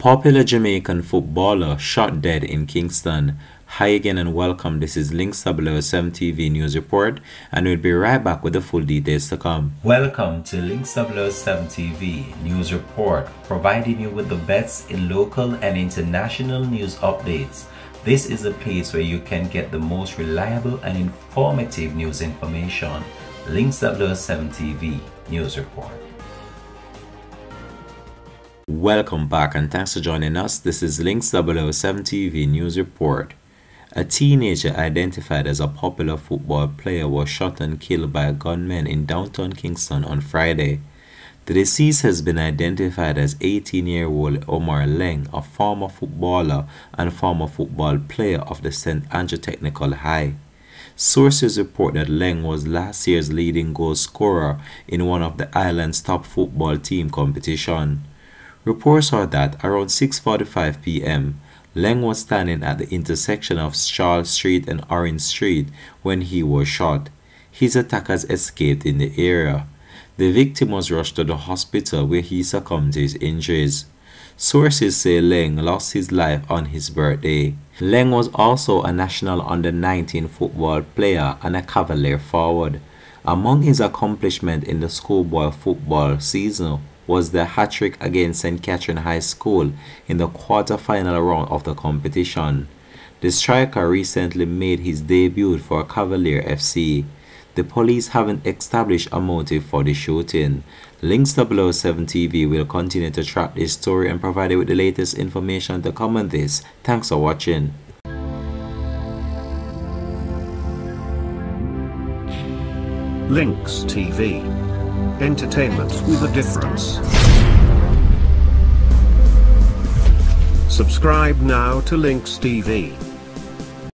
Popular Jamaican footballer shot dead in Kingston. Hi again and welcome. This is Links 007 TV News Report and we'll be right back with the full details to come. Welcome to Links 007 TV News Report, providing you with the best in local and international news updates. This is a place where you can get the most reliable and informative news information. Links 007 TV News Report. Welcome back and thanks for joining us. This is Links 007 TV News Report. A teenager identified as a popular football player was shot and killed by gunmen in downtown Kingston on Friday. The deceased has been identified as 18-year-old Omar Laing, a former footballer and former football player of the St. Andrew Technical High. Sources report that Laing was last year's leading goal scorer in one of the island's top football team competition. Reports are that around 6.45 p.m., Laing was standing at the intersection of Charles Street and Orange Street when he was shot. His attackers escaped in the area. The victim was rushed to the hospital where he succumbed to his injuries. Sources say Laing lost his life on his birthday. Laing was also a national under-19 football player and a Cavalier forward. Among his accomplishments in the schoolboy football season was the hat-trick against St. Catherine High School in the quarter-final round of the competition. The striker recently made his debut for Cavalier FC. The police haven't established a motive for the shooting. Links 007 TV will continue to track this story and provide you with the latest information to come on this. Thanks for watching. Links TV Entertainment with a difference. Subscribe now to Links TV.